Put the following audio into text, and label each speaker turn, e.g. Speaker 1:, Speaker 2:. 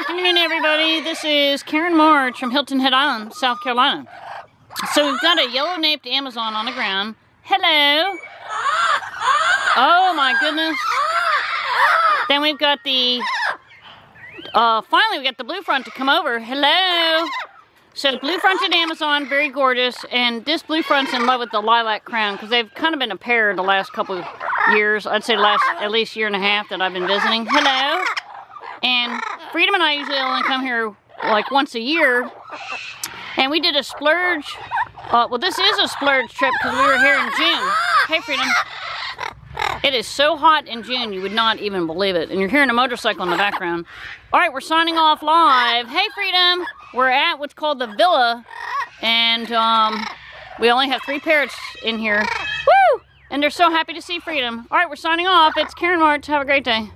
Speaker 1: afternoon, everybody. This is Karen Marts from Hilton Head Island, South Carolina. So we've got a yellow-naped Amazon on the ground. Hello. Oh my goodness. Then we've got the, uh, finally we got the blue front to come over. Hello. So blue-fronted Amazon, very gorgeous, and this blue front's in love with the lilac crown because they've kind of been a pair the last couple of years. I'd say last at least year and a half that I've been visiting. Hello. Freedom and I usually only come here like once a year. And we did a splurge. Uh, well, this is a splurge trip because we were here in June. Hey, Freedom. It is so hot in June, you would not even believe it. And you're hearing a motorcycle in the background. All right, we're signing off live. Hey, Freedom. We're at what's called the Villa. And um, we only have three parrots in here. Woo! And they're so happy to see Freedom. All right, we're signing off. It's Karen Marts. Have a great day.